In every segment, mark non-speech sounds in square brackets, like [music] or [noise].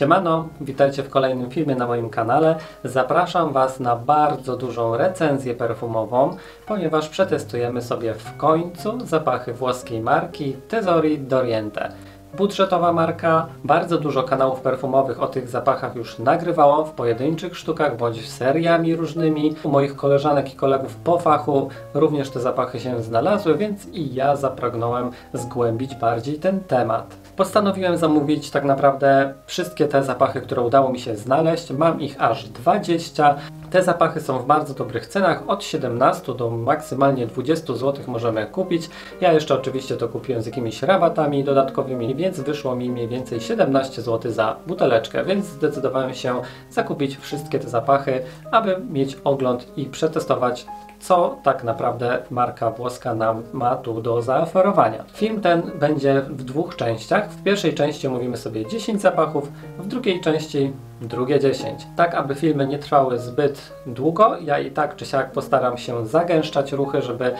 Siemano, witajcie w kolejnym filmie na moim kanale. Zapraszam Was na bardzo dużą recenzję perfumową, ponieważ przetestujemy sobie w końcu zapachy włoskiej marki Tesori Doriente. Budżetowa marka, bardzo dużo kanałów perfumowych o tych zapachach już nagrywało w pojedynczych sztukach bądź seriami różnymi. U moich koleżanek i kolegów po fachu również te zapachy się znalazły, więc i ja zapragnąłem zgłębić bardziej ten temat. Postanowiłem zamówić tak naprawdę wszystkie te zapachy, które udało mi się znaleźć. Mam ich aż 20. Te zapachy są w bardzo dobrych cenach, od 17 do maksymalnie 20 zł możemy kupić. Ja jeszcze oczywiście to kupiłem z jakimiś rabatami dodatkowymi, więc wyszło mi mniej więcej 17 zł za buteleczkę, więc zdecydowałem się zakupić wszystkie te zapachy, aby mieć ogląd i przetestować co tak naprawdę marka włoska nam ma tu do zaoferowania. Film ten będzie w dwóch częściach. W pierwszej części mówimy sobie 10 zapachów, w drugiej części drugie 10. Tak, aby filmy nie trwały zbyt długo, ja i tak czy siak postaram się zagęszczać ruchy, żeby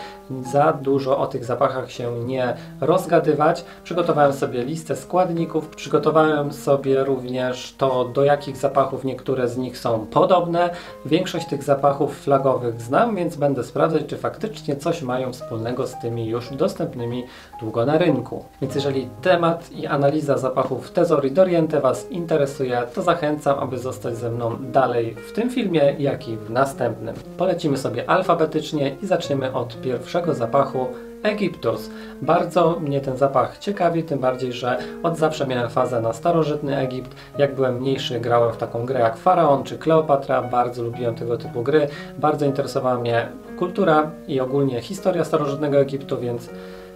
za dużo o tych zapachach się nie rozgadywać. Przygotowałem sobie listę składników, przygotowałem sobie również to, do jakich zapachów niektóre z nich są podobne. Większość tych zapachów flagowych znam, więc będę sprawdzać, czy faktycznie coś mają wspólnego z tymi już dostępnymi długo na rynku. Więc jeżeli temat i analiza zapachów Tesori Doriente Was interesuje, to zachęcam aby zostać ze mną dalej w tym filmie, jak i w następnym. Polecimy sobie alfabetycznie i zaczniemy od pierwszego zapachu Egiptus. Bardzo mnie ten zapach ciekawi, tym bardziej, że od zawsze miałem fazę na starożytny Egipt. Jak byłem mniejszy, grałem w taką grę jak Faraon czy Kleopatra. Bardzo lubiłem tego typu gry. Bardzo interesowała mnie kultura i ogólnie historia starożytnego Egiptu, więc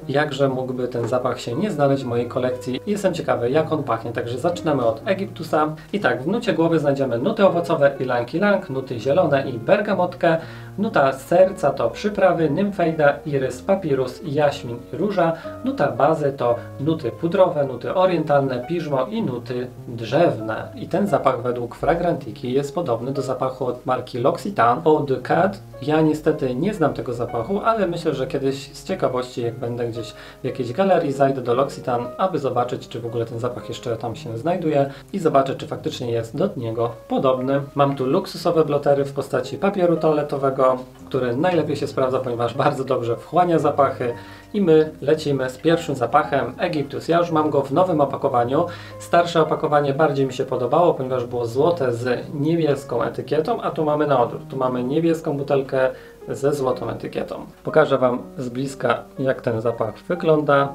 jakże mógłby ten zapach się nie znaleźć w mojej kolekcji. Jestem ciekawy, jak on pachnie, także zaczynamy od Egiptusa. I tak, w nucie głowy znajdziemy nuty owocowe ilang ilang, nuty zielone i bergamotkę, nuta serca to przyprawy, nymfejda, irys, papirus, jaśmin i róża, nuta bazy to nuty pudrowe, nuty orientalne, piżmo i nuty drzewne. I ten zapach według Fragrantiki jest podobny do zapachu od marki L'Occitane Eau de Cad. Ja niestety nie znam tego zapachu, ale myślę, że kiedyś z ciekawości, jak będę gdzieś w jakiejś galerii, zajdę do L'Occitane, aby zobaczyć, czy w ogóle ten zapach jeszcze tam się znajduje i zobaczę, czy faktycznie jest do niego podobny. Mam tu luksusowe blotery w postaci papieru toaletowego, który najlepiej się sprawdza, ponieważ bardzo dobrze wchłania zapachy i my lecimy z pierwszym zapachem Egiptus. Ja już mam go w nowym opakowaniu. Starsze opakowanie bardziej mi się podobało, ponieważ było złote z niebieską etykietą, a tu mamy na odwrót. Tu mamy niebieską butelkę ze złotą etykietą. Pokażę Wam z bliska, jak ten zapach wygląda.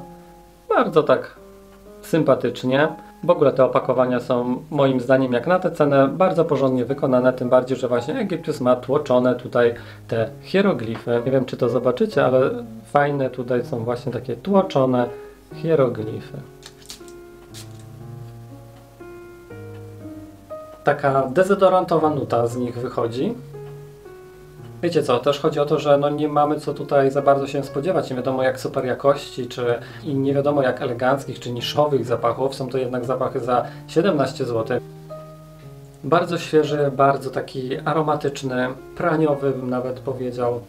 Bardzo tak sympatycznie. W ogóle te opakowania są moim zdaniem jak na tę cenę bardzo porządnie wykonane, tym bardziej, że właśnie Egiptus ma tłoczone tutaj te hieroglify. Nie wiem czy to zobaczycie, ale fajne tutaj są właśnie takie tłoczone hieroglify. Taka dezodorantowa nuta z nich wychodzi. Wiecie co, też chodzi o to, że no nie mamy co tutaj za bardzo się spodziewać. Nie wiadomo jak super jakości, czy i nie wiadomo jak eleganckich, czy niszowych zapachów. Są to jednak zapachy za 17 zł. Bardzo świeży, bardzo taki aromatyczny, praniowy bym nawet powiedział.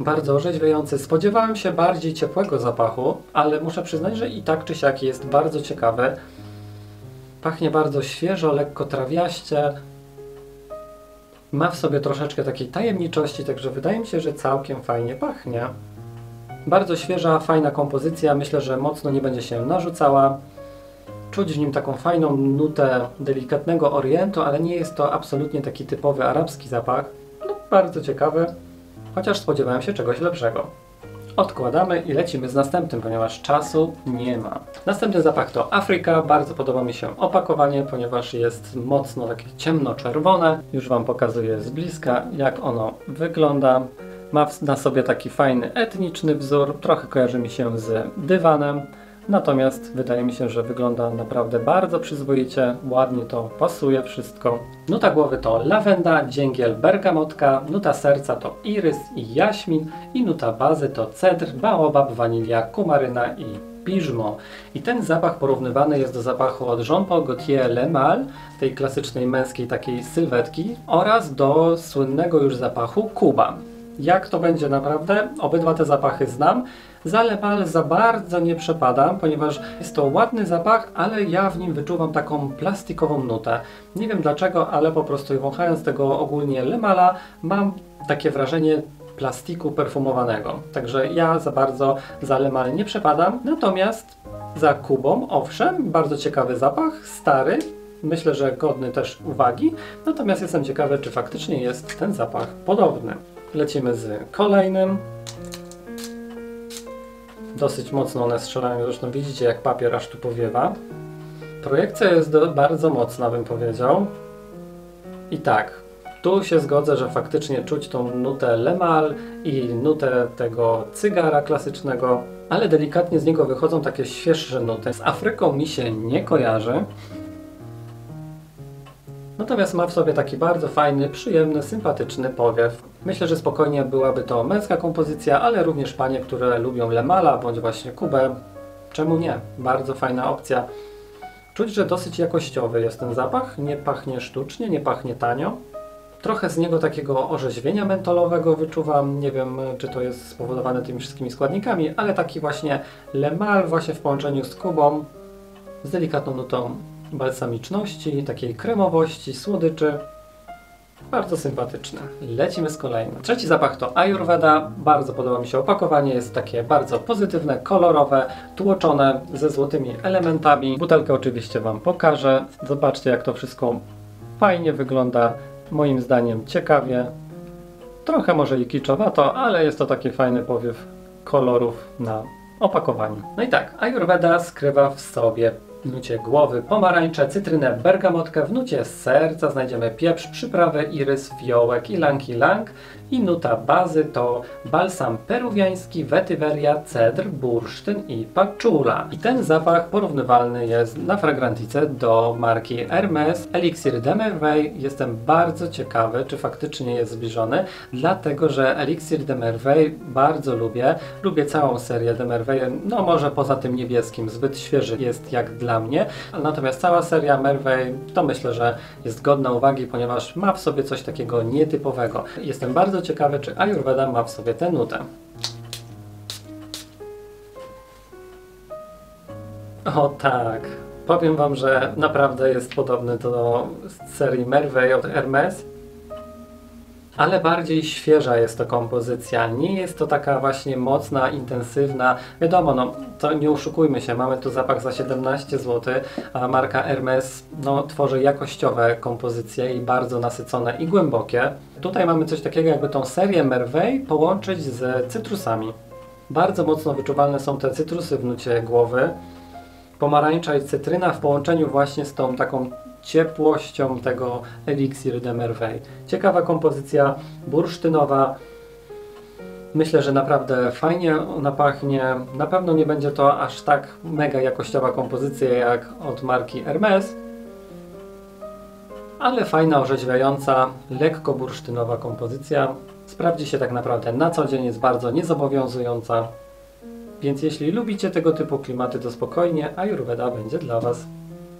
Bardzo orzeźwiający. Spodziewałem się bardziej ciepłego zapachu, ale muszę przyznać, że i tak czy siak jest bardzo ciekawy. Pachnie bardzo świeżo, lekko trawiaście, ma w sobie troszeczkę takiej tajemniczości, także wydaje mi się, że całkiem fajnie pachnie. Bardzo świeża, fajna kompozycja, myślę, że mocno nie będzie się narzucała. Czuć w nim taką fajną nutę delikatnego orientu, ale nie jest to absolutnie taki typowy arabski zapach. No, bardzo ciekawy, chociaż spodziewałem się czegoś lepszego. Odkładamy i lecimy z następnym, ponieważ czasu nie ma. Następny zapach to Afryka. Bardzo podoba mi się opakowanie, ponieważ jest mocno takie ciemno-czerwone. Już Wam pokazuję z bliska, jak ono wygląda. Ma na sobie taki fajny etniczny wzór, trochę kojarzy mi się z dywanem. Natomiast wydaje mi się, że wygląda naprawdę bardzo przyzwoicie, ładnie to pasuje wszystko. Nuta głowy to lawenda, dzięgiel, bergamotka, nuta serca to irys i jaśmin i nuta bazy to cedr, baobab, wanilia, kumaryna i piżmo. I ten zapach porównywany jest do zapachu od Jean-Paul Gaultier Le Mal, tej klasycznej męskiej takiej sylwetki oraz do słynnego już zapachu Kuba. Jak to będzie naprawdę. Obydwa te zapachy znam. Za Le Male za bardzo nie przepadam, ponieważ jest to ładny zapach, ale ja w nim wyczuwam taką plastikową nutę. Nie wiem dlaczego, ale po prostu wąchając tego ogólnie Le Mala mam takie wrażenie plastiku perfumowanego. Także ja za bardzo za Le Mal nie przepadam. Natomiast za Kubą, owszem, bardzo ciekawy zapach, stary, myślę, że godny też uwagi. Natomiast jestem ciekawy, czy faktycznie jest ten zapach podobny. Lecimy z kolejnym. Dosyć mocno one strzelają, zresztą widzicie jak papier aż tu powiewa. Projekcja jest bardzo mocna, bym powiedział. I tak, tu się zgodzę, że faktycznie czuć tą nutę Lemal i nutę tego cygara klasycznego, ale delikatnie z niego wychodzą takie świeższe nuty. Z Afryką mi się nie kojarzy. Natomiast ma w sobie taki bardzo fajny, przyjemny, sympatyczny powiew. Myślę, że spokojnie byłaby to męska kompozycja, ale również panie, które lubią Lemala bądź właśnie Kubę. Czemu nie? Bardzo fajna opcja. Czuć, że dosyć jakościowy jest ten zapach, nie pachnie sztucznie, nie pachnie tanio. Trochę z niego takiego orzeźwienia mentolowego wyczuwam, nie wiem czy to jest spowodowane tymi wszystkimi składnikami, ale taki właśnie Lemal właśnie w połączeniu z Kubą z delikatną nutą balsamiczności, takiej kremowości, słodyczy. Bardzo sympatyczne. Lecimy z kolejnym. Trzeci zapach to Ayurveda. Bardzo podoba mi się opakowanie. Jest takie bardzo pozytywne, kolorowe, tłoczone ze złotymi elementami. Butelkę oczywiście Wam pokażę. Zobaczcie jak to wszystko fajnie wygląda. Moim zdaniem ciekawie. Trochę może i kiczowato, ale jest to taki fajny powiew kolorów na opakowaniu. No i tak, Ayurveda skrywa w sobie nucie głowy pomarańcze, cytrynę, bergamotkę, w nucie serca znajdziemy pieprz, przyprawę, irys, fiołek, ilang-ilang i nuta bazy to balsam peruwiański, wetyweria, cedr, bursztyn i paczula. I ten zapach porównywalny jest na fragrantice do marki Hermes Elixir de Merveille. Jestem bardzo ciekawy, czy faktycznie jest zbliżony, dlatego że Elixir de Merveille bardzo lubię. Lubię całą serię de Merveille, no może poza tym niebieskim, zbyt świeży jest jak dla mnie. Natomiast cała seria Merveille to myślę, że jest godna uwagi, ponieważ ma w sobie coś takiego nietypowego. Jestem bardzo ciekawy, czy Ayurveda ma w sobie tę nutę. O tak. Powiem Wam, że naprawdę jest podobny do serii Merveille od Hermes ale bardziej świeża jest to kompozycja. Nie jest to taka właśnie mocna, intensywna. Wiadomo, no, to nie oszukujmy się, mamy tu zapach za 17 zł, a marka Hermes no, tworzy jakościowe kompozycje i bardzo nasycone i głębokie. Tutaj mamy coś takiego, jakby tą serię Merveille połączyć z cytrusami. Bardzo mocno wyczuwalne są te cytrusy w nucie głowy. Pomarańcza i cytryna w połączeniu właśnie z tą taką ciepłością tego Elixir de Merveille. Ciekawa kompozycja bursztynowa. Myślę, że naprawdę fajnie ona pachnie. Na pewno nie będzie to aż tak mega jakościowa kompozycja jak od marki Hermes, ale fajna, orzeźwiająca, lekko bursztynowa kompozycja. Sprawdzi się tak naprawdę na co dzień, jest bardzo niezobowiązująca. Więc jeśli lubicie tego typu klimaty, to spokojnie Ayurveda będzie dla Was.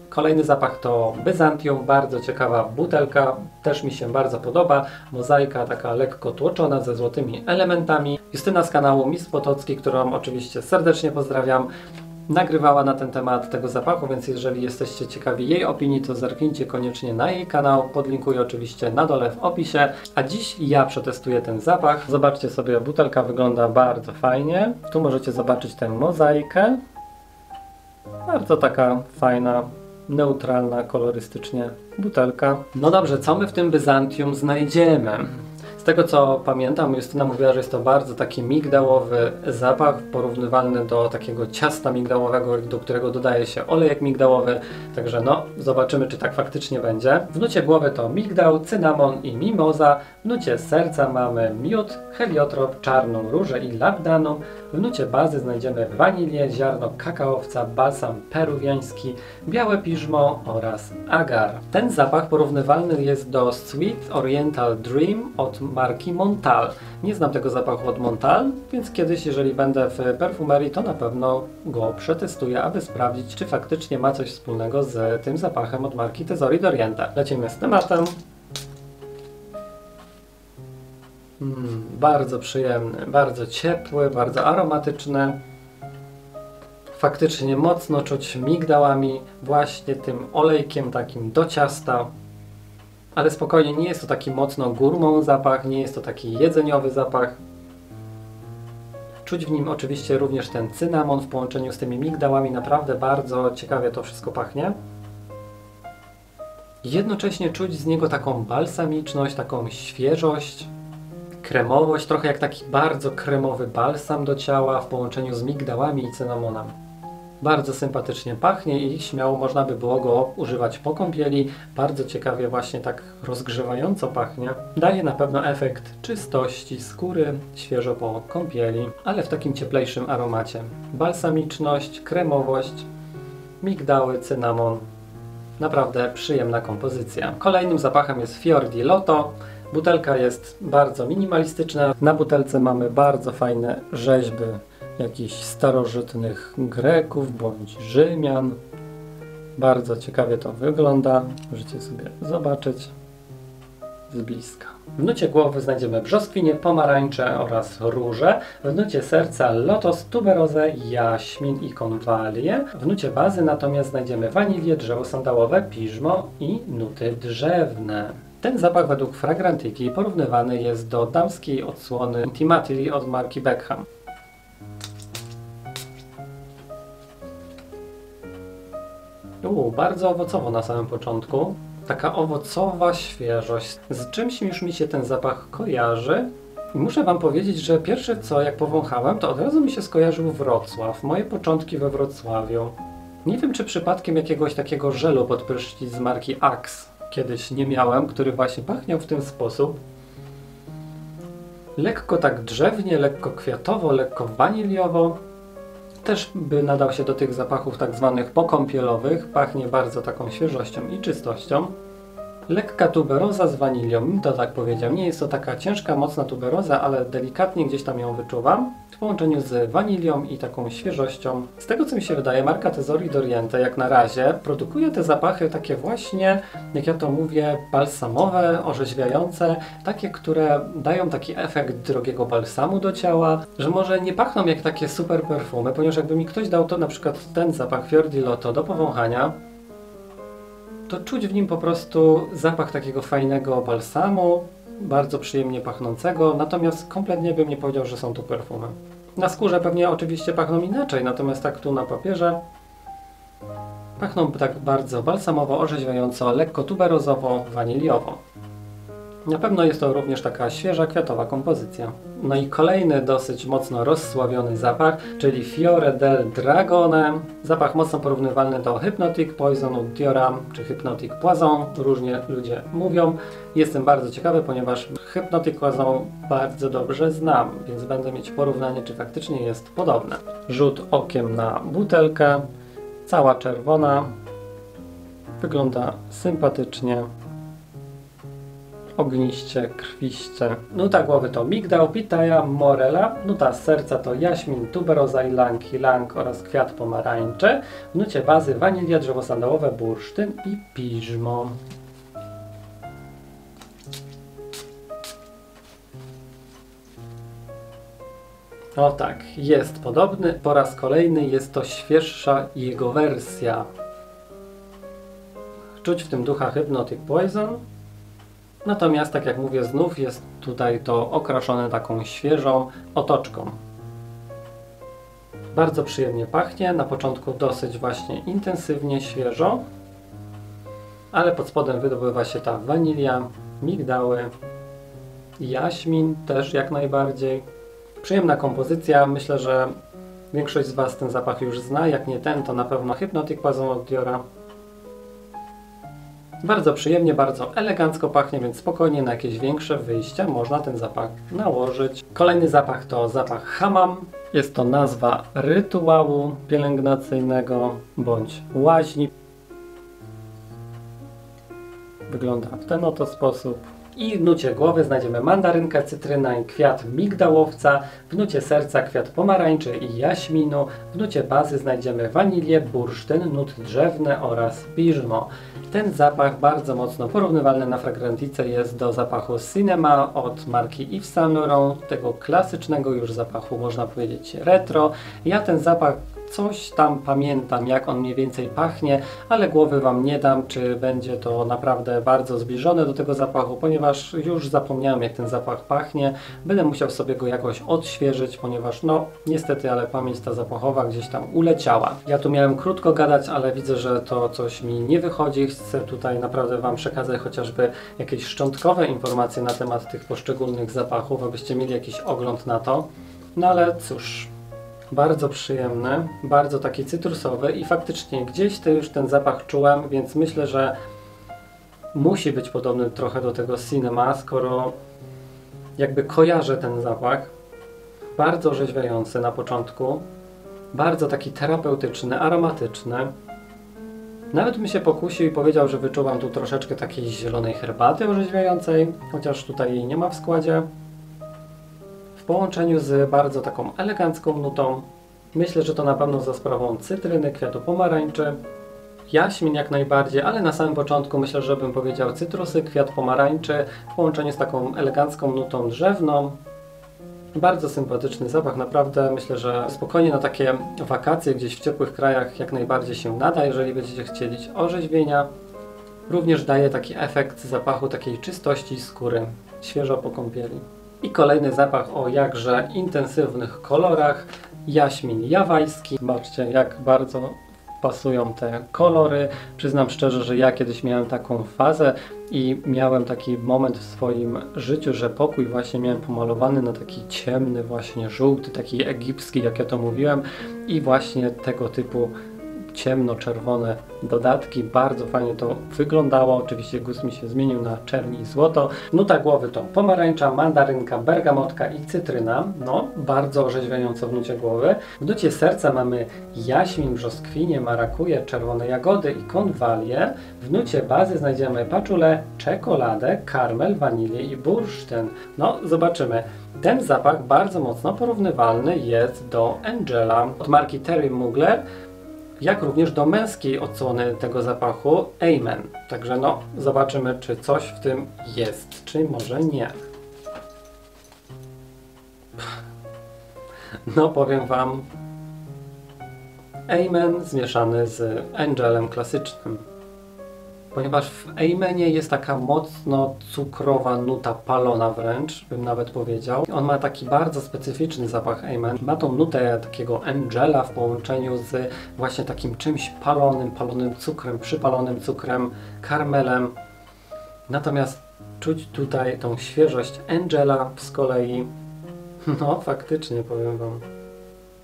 Kolejny zapach to Byzantium, bardzo ciekawa butelka, też mi się bardzo podoba. Mozaika taka lekko tłoczona ze złotymi elementami. Justyna z kanału Miss Potocki, którą oczywiście serdecznie pozdrawiam, nagrywała na ten temat tego zapachu, więc jeżeli jesteście ciekawi jej opinii, to zerknijcie koniecznie na jej kanał. Podlinkuję oczywiście na dole w opisie. A dziś ja przetestuję ten zapach. Zobaczcie sobie, butelka wygląda bardzo fajnie. Tu możecie zobaczyć tę mozaikę. Bardzo taka fajna, neutralna kolorystycznie butelka. No dobrze, co my w tym Byzantium znajdziemy? Tego co pamiętam, Justyna mówiła, że jest to bardzo taki migdałowy zapach, porównywalny do takiego ciasta migdałowego, do którego dodaje się olejek migdałowy. Także no, zobaczymy czy tak faktycznie będzie. W nucie głowy to migdał, cynamon i mimoza. W nucie serca mamy miód, heliotrop, czarną różę i labdanum. W nucie bazy znajdziemy wanilię, ziarno kakaowca, balsam peruwiański, białe piżmo oraz agar. Ten zapach porównywalny jest do Sweet Oriental Dream od marki Montal. Nie znam tego zapachu od Montal, więc kiedyś, jeżeli będę w perfumerii, to na pewno go przetestuję, aby sprawdzić, czy faktycznie ma coś wspólnego z tym zapachem od marki Tesori d'Oriente. Lecimy z tematem. Mm, bardzo przyjemny, bardzo ciepły, bardzo aromatyczny. Faktycznie mocno czuć migdałami, właśnie tym olejkiem takim do ciasta. Ale spokojnie, nie jest to taki mocno górmą zapach, nie jest to taki jedzeniowy zapach. Czuć w nim oczywiście również ten cynamon w połączeniu z tymi migdałami. Naprawdę bardzo ciekawie to wszystko pachnie. Jednocześnie czuć z niego taką balsamiczność, taką świeżość, kremowość, trochę jak taki bardzo kremowy balsam do ciała w połączeniu z migdałami i cynamonem. Bardzo sympatycznie pachnie i śmiało można by było go używać po kąpieli. Bardzo ciekawie właśnie tak rozgrzewająco pachnie. Daje na pewno efekt czystości skóry świeżo po kąpieli, ale w takim cieplejszym aromacie. Balsamiczność, kremowość, migdały, cynamon. Naprawdę przyjemna kompozycja. Kolejnym zapachem jest Fior di Lotto. Butelka jest bardzo minimalistyczna. Na butelce mamy bardzo fajne rzeźby jakichś starożytnych Greków bądź Rzymian. Bardzo ciekawie to wygląda. Możecie sobie zobaczyć z bliska. W nucie głowy znajdziemy brzoskwinie, pomarańcze oraz róże. W nucie serca lotos, tuberozę, jaśmin i konwalię. W nucie bazy natomiast znajdziemy wanilię, drzewo sandałowe, piżmo i nuty drzewne. Ten zapach według fragrantyki porównywany jest do damskiej odsłony Intimately od marki Beckham. Bardzo owocowo na samym początku. Taka owocowa świeżość. Z czymś już mi się ten zapach kojarzy. I muszę Wam powiedzieć, że pierwsze co, jak powąchałem, to od razu mi się skojarzył Wrocław. Moje początki we Wrocławiu. Nie wiem, czy przypadkiem jakiegoś takiego żelu pod prysznic z marki Axe kiedyś nie miałem, który właśnie pachniał w ten sposób. Lekko tak drzewnie, lekko kwiatowo, lekko waniliowo. Też by nadał się do tych zapachów tak zwanych pokąpielowych. Pachnie bardzo taką świeżością i czystością. Lekka tuberoza z wanilią, to tak powiedział. Nie jest to taka ciężka, mocna tuberoza, ale delikatnie gdzieś tam ją wyczuwam. W połączeniu z wanilią i taką świeżością. Z tego co mi się wydaje, marka Tesori Doriente jak na razie produkuje te zapachy takie właśnie, jak ja to mówię, balsamowe, orzeźwiające, takie, które dają taki efekt drogiego balsamu do ciała, że może nie pachną jak takie super perfumy, ponieważ jakby mi ktoś dał to na przykład ten zapach Fior di Lotto do powąchania, to czuć w nim po prostu zapach takiego fajnego balsamu, bardzo przyjemnie pachnącego, natomiast kompletnie bym nie powiedział, że są to perfumy. Na skórze pewnie oczywiście pachną inaczej, natomiast tak tu na papierze pachną tak bardzo balsamowo, orzeźwiająco, lekko tuberozowo, waniliowo. Na pewno jest to również taka świeża, kwiatowa kompozycja. No i kolejny dosyć mocno rozsławiony zapach, czyli Fiore del Dragone. Zapach mocno porównywalny do Hypnotic Poison od Diora, czy Hypnotic Poison, różnie ludzie mówią. Jestem bardzo ciekawy, ponieważ Hypnotic Poison bardzo dobrze znam, więc będę mieć porównanie, czy faktycznie jest podobne. Rzut okiem na butelkę, cała czerwona, wygląda sympatycznie ogniście, krwiście. Nuta głowy to migdał, pitaya, morela. Nuta serca to jaśmin, tuberoza, ilang, ilang oraz kwiat pomarańczy. W nucie bazy wanilia, drzewo sandałowe, bursztyn i piżmo. O tak, jest podobny. Po raz kolejny jest to świeższa jego wersja. Czuć w tym ducha Hypnotic Poison, Natomiast, tak jak mówię, znów jest tutaj to okraszone taką świeżą otoczką. Bardzo przyjemnie pachnie, na początku dosyć właśnie intensywnie, świeżo, ale pod spodem wydobywa się ta wanilia, migdały, jaśmin też jak najbardziej. Przyjemna kompozycja, myślę, że większość z Was ten zapach już zna, jak nie ten, to na pewno Hypnotic Poison od Diora. Bardzo przyjemnie, bardzo elegancko pachnie, więc spokojnie na jakieś większe wyjścia można ten zapach nałożyć. Kolejny zapach to zapach hamam. Jest to nazwa rytuału pielęgnacyjnego bądź łaźni. Wygląda w ten oto sposób. I w nucie głowy znajdziemy mandarynkę, cytryna i kwiat migdałowca. W nucie serca kwiat pomarańczy i jaśminu. W nucie bazy znajdziemy wanilię, bursztyn, nut drzewny oraz biżmo. Ten zapach bardzo mocno porównywalny na fragrantice jest do zapachu Cinema od marki Yves Saint Laurent, tego klasycznego już zapachu można powiedzieć retro. Ja ten zapach coś tam pamiętam, jak on mniej więcej pachnie, ale głowy Wam nie dam, czy będzie to naprawdę bardzo zbliżone do tego zapachu, ponieważ już zapomniałem, jak ten zapach pachnie. Będę musiał sobie go jakoś odświeżyć, ponieważ no, niestety, ale pamięć ta zapachowa gdzieś tam uleciała. Ja tu miałem krótko gadać, ale widzę, że to coś mi nie wychodzi. Chcę tutaj naprawdę Wam przekazać chociażby jakieś szczątkowe informacje na temat tych poszczególnych zapachów, abyście mieli jakiś ogląd na to. No ale cóż, bardzo przyjemny, bardzo taki cytrusowy i faktycznie gdzieś to już ten zapach czułem, więc myślę, że musi być podobny trochę do tego Cinema, skoro jakby kojarzę ten zapach. Bardzo orzeźwiający na początku, bardzo taki terapeutyczny, aromatyczny. Nawet bym się pokusił i powiedział, że wyczuwam tu troszeczkę takiej zielonej herbaty orzeźwiającej, chociaż tutaj jej nie ma w składzie połączeniu z bardzo taką elegancką nutą. Myślę, że to na pewno za sprawą cytryny, kwiatu pomarańczy, jaśmin jak najbardziej, ale na samym początku myślę, że bym powiedział cytrusy, kwiat pomarańczy w połączeniu z taką elegancką nutą drzewną. Bardzo sympatyczny zapach, naprawdę myślę, że spokojnie na takie wakacje gdzieś w ciepłych krajach jak najbardziej się nada, jeżeli będziecie chcieli orzeźwienia. Również daje taki efekt zapachu takiej czystości skóry, świeżo po kąpieli. I kolejny zapach o jakże intensywnych kolorach, jaśmin jawajski. Zobaczcie jak bardzo pasują te kolory. Przyznam szczerze, że ja kiedyś miałem taką fazę i miałem taki moment w swoim życiu, że pokój właśnie miałem pomalowany na taki ciemny, właśnie żółty, taki egipski, jak ja to mówiłem i właśnie tego typu ciemno-czerwone dodatki. Bardzo fajnie to wyglądało. Oczywiście gust mi się zmienił na czerni i złoto. Nuta głowy to pomarańcza, mandarynka, bergamotka i cytryna. No, bardzo orzeźwiająco w nucie głowy. W nucie serca mamy jaśmin, brzoskwinie, marakuje, czerwone jagody i konwalię. W nucie bazy znajdziemy paczulę, czekoladę, karmel, wanilię i bursztyn. No, zobaczymy. Ten zapach bardzo mocno porównywalny jest do Angela od marki Terry Mugler jak również do męskiej odsłony tego zapachu Amen. Także no, zobaczymy, czy coś w tym jest, czy może nie. No, powiem Wam, Amen zmieszany z Angelem klasycznym ponieważ w Eimenie jest taka mocno cukrowa nuta palona wręcz, bym nawet powiedział. On ma taki bardzo specyficzny zapach Eimen. Ma tą nutę takiego Angela w połączeniu z właśnie takim czymś palonym, palonym cukrem, przypalonym cukrem, karmelem. Natomiast czuć tutaj tą świeżość Angela z kolei. [laughs] No, faktycznie powiem Wam.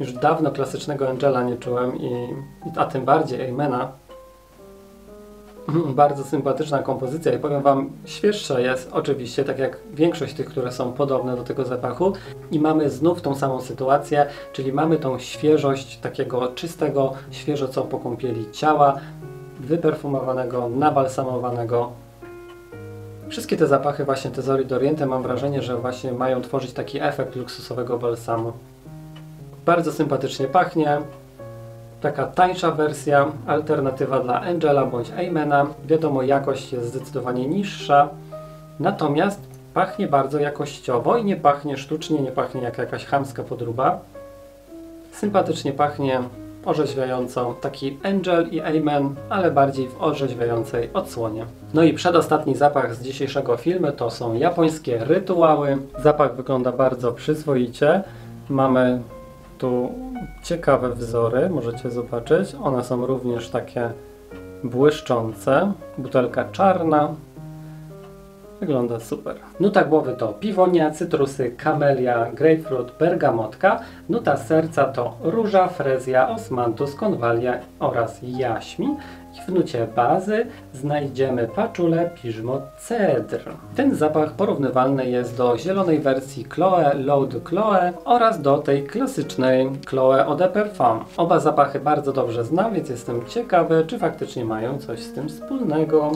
Już dawno klasycznego Angela nie czułem i, a tym bardziej Eimena. Bardzo sympatyczna kompozycja i powiem Wam, świeższa jest oczywiście, tak jak większość tych, które są podobne do tego zapachu i mamy znów tą samą sytuację, czyli mamy tą świeżość takiego czystego, świeżo co po kąpieli ciała, wyperfumowanego, nabalsamowanego. Wszystkie te zapachy właśnie Tesori d'Oriente mam wrażenie, że właśnie mają tworzyć taki efekt luksusowego balsamu. Bardzo sympatycznie pachnie, taka tańsza wersja, alternatywa dla Angela bądź Aimena. Wiadomo, jakość jest zdecydowanie niższa, natomiast pachnie bardzo jakościowo i nie pachnie sztucznie, nie pachnie jak jakaś chamska podruba. Sympatycznie pachnie, orzeźwiająco, taki Angel i Amen, ale bardziej w orzeźwiającej odsłonie. No i przedostatni zapach z dzisiejszego filmu to są japońskie rytuały. Zapach wygląda bardzo przyzwoicie. Mamy tu ciekawe wzory, możecie zobaczyć. One są również takie błyszczące. Butelka czarna. Wygląda super. Nuta głowy to piwonia, cytrusy, kamelia, grapefruit, bergamotka. Nuta serca to róża, frezja, osmantus, konwalia oraz jaśmin. I w nucie bazy znajdziemy paczulę piżmo cedr. Ten zapach porównywalny jest do zielonej wersji Chloe Loud Chloe oraz do tej klasycznej Chloe Eau de Parfum. Oba zapachy bardzo dobrze znam, więc jestem ciekawy, czy faktycznie mają coś z tym wspólnego.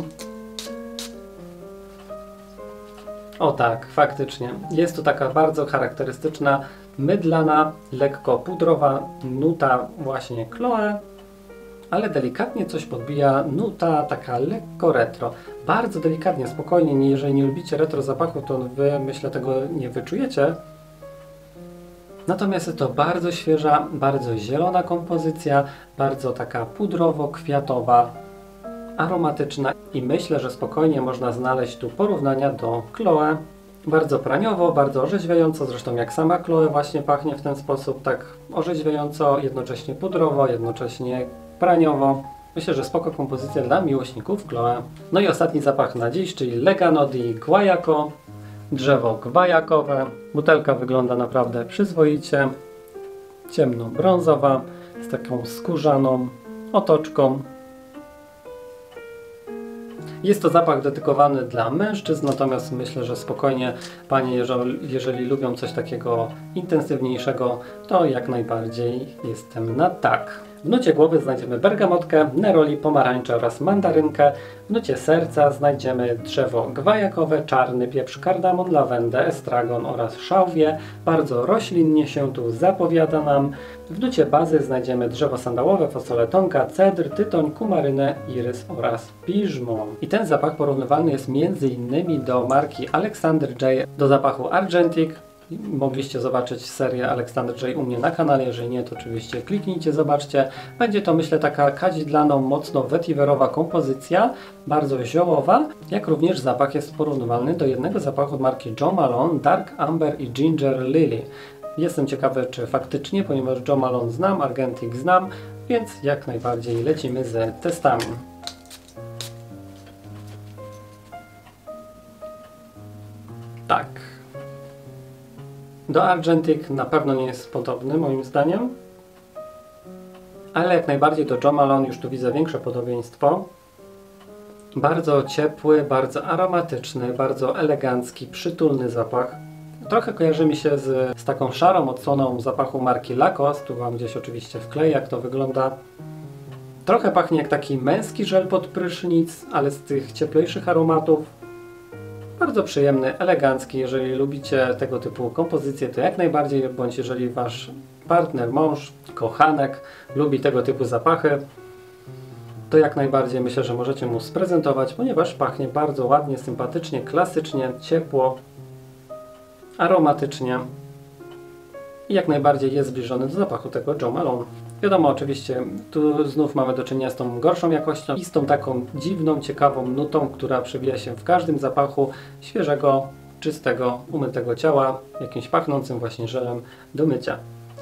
O tak, faktycznie. Jest to taka bardzo charakterystyczna, mydlana, lekko pudrowa nuta właśnie Chloe, ale delikatnie coś podbija nuta taka lekko retro. Bardzo delikatnie, spokojnie, nie- jeżeli nie lubicie retro zapachu, to wy myślę tego nie wyczujecie. Natomiast to bardzo świeża, bardzo zielona kompozycja, bardzo taka pudrowo-kwiatowa, aromatyczna i myślę, że spokojnie można znaleźć tu porównania do Chloe. Bardzo praniowo, bardzo orzeźwiająco, zresztą jak sama Chloe właśnie pachnie w ten sposób, tak orzeźwiająco, jednocześnie pudrowo, jednocześnie praniowo. Myślę, że spoko kompozycja dla miłośników Chloe. No i ostatni zapach na dziś, czyli Legano di Guayaco, drzewo gwajakowe. Butelka wygląda naprawdę przyzwoicie, ciemno-brązowa, z taką skórzaną otoczką. Jest to zapach dedykowany dla mężczyzn, natomiast myślę, że spokojnie panie, jeżeli, jeżeli lubią coś takiego intensywniejszego, to jak najbardziej jestem na tak. W nucie głowy znajdziemy bergamotkę, neroli, pomarańcze oraz mandarynkę. W nucie serca znajdziemy drzewo gwajakowe, czarny pieprz, kardamon, lawendę, estragon oraz szałwię. Bardzo roślinnie się tu zapowiada nam. W nucie bazy znajdziemy drzewo sandałowe, fasolę tonka, cedr, tytoń, kumarynę, irys oraz piżmo. I ten zapach porównywalny jest m.in. do marki Alexander J. do zapachu Argentic. Mogliście zobaczyć serię Alexander J u mnie na kanale, jeżeli nie to oczywiście kliknijcie, zobaczcie. Będzie to myślę taka kadzidlaną, mocno vetiverowa kompozycja, bardzo ziołowa, jak również zapach jest porównywalny do jednego zapachu od marki Joe Malone, Dark Amber i Ginger Lily. Jestem ciekawy, czy faktycznie, ponieważ Joe Malone znam, Argentic znam, więc jak najbardziej lecimy z testami. Do Argentic na pewno nie jest podobny, moim zdaniem. Ale jak najbardziej do Joe Malone już tu widzę większe podobieństwo. Bardzo ciepły, bardzo aromatyczny, bardzo elegancki, przytulny zapach. Trochę kojarzy mi się z, z taką szarą odsłoną zapachu marki Lacoste. Tu Wam gdzieś oczywiście wkleję, jak to wygląda. Trochę pachnie jak taki męski żel pod prysznic, ale z tych cieplejszych aromatów. Bardzo przyjemny, elegancki. Jeżeli lubicie tego typu kompozycje, to jak najbardziej, bądź jeżeli Wasz partner, mąż, kochanek lubi tego typu zapachy, to jak najbardziej myślę, że możecie mu sprezentować, ponieważ pachnie bardzo ładnie, sympatycznie, klasycznie, ciepło, aromatycznie i jak najbardziej jest zbliżony do zapachu tego Joe Malone. Wiadomo, oczywiście, tu znów mamy do czynienia z tą gorszą jakością i z tą taką dziwną, ciekawą nutą, która przewija się w każdym zapachu świeżego, czystego, umytego ciała, jakimś pachnącym właśnie żelem do mycia.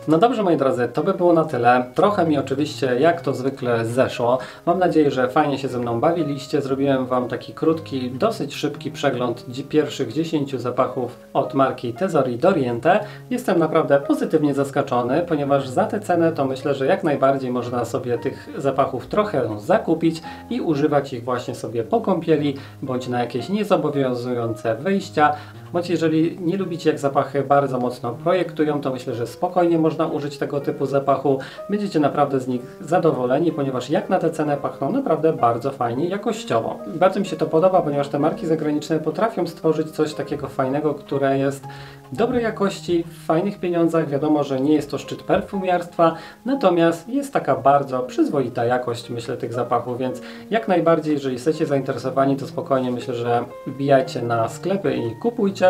No dobrze moi drodzy, to by było na tyle. Trochę mi oczywiście jak to zwykle zeszło. Mam nadzieję, że fajnie się ze mną bawiliście. Zrobiłem Wam taki krótki, dosyć szybki przegląd pierwszych 10 zapachów od marki Tesori Doriente. Jestem naprawdę pozytywnie zaskoczony, ponieważ za tę cenę to myślę, że jak najbardziej można sobie tych zapachów trochę zakupić i używać ich właśnie sobie po kąpieli, bądź na jakieś niezobowiązujące wyjścia. Bądź jeżeli nie lubicie jak zapachy bardzo mocno projektują, to myślę, że spokojnie można użyć tego typu zapachu. Będziecie naprawdę z nich zadowoleni, ponieważ jak na tę cenę pachną naprawdę bardzo fajnie, jakościowo. Bardzo mi się to podoba, ponieważ te marki zagraniczne potrafią stworzyć coś takiego fajnego, które jest dobrej jakości, w fajnych pieniądzach. Wiadomo, że nie jest to szczyt perfumiarstwa, natomiast jest taka bardzo przyzwoita jakość, myślę, tych zapachów, więc jak najbardziej, jeżeli jesteście zainteresowani, to spokojnie myślę, że wbijajcie na sklepy i kupujcie,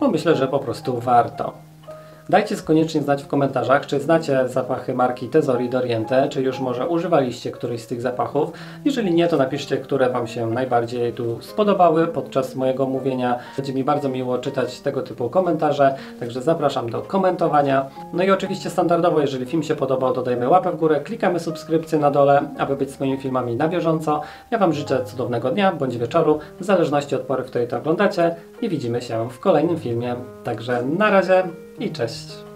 bo myślę, że po prostu warto. Dajcie koniecznie znać w komentarzach, czy znacie zapachy marki Tesori Doriente, czy już może używaliście któryś z tych zapachów. Jeżeli nie, to napiszcie, które Wam się najbardziej tu spodobały podczas mojego mówienia. Będzie mi bardzo miło czytać tego typu komentarze, także zapraszam do komentowania. No i oczywiście standardowo, jeżeli film się podobał, to dajmy łapę w górę, klikamy subskrypcję na dole, aby być z moimi filmami na bieżąco. Ja Wam życzę cudownego dnia bądź wieczoru, w zależności od pory, w której to oglądacie i widzimy się w kolejnym filmie. Także na razie i cześć!